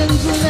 忍住了。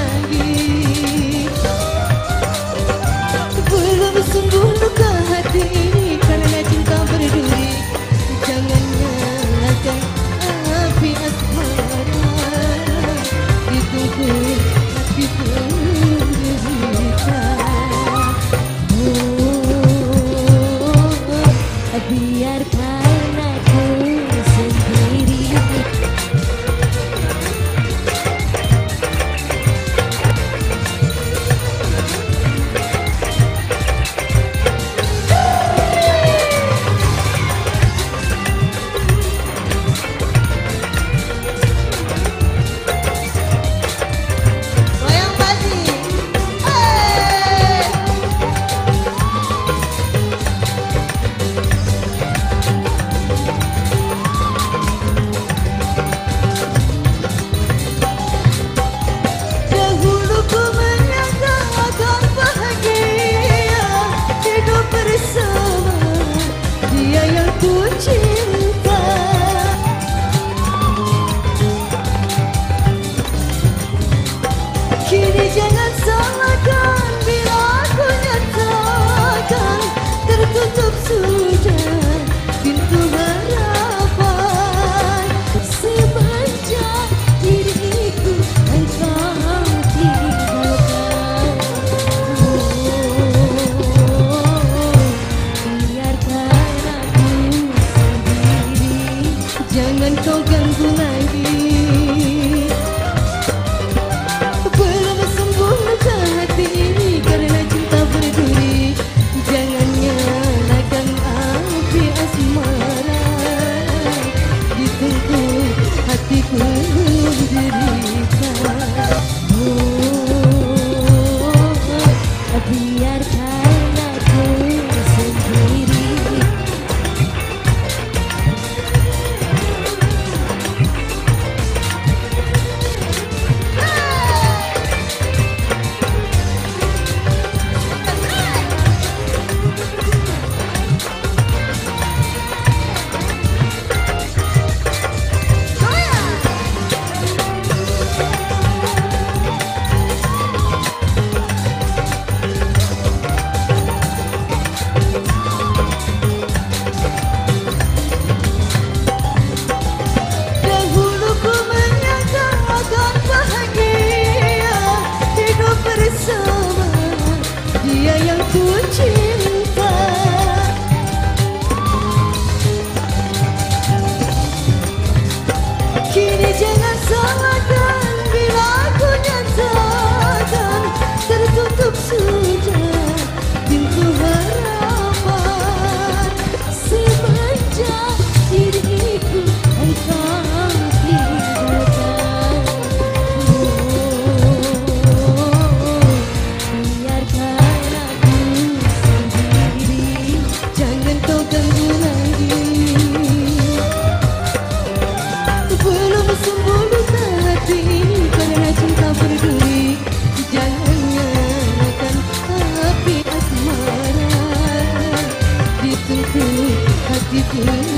hmm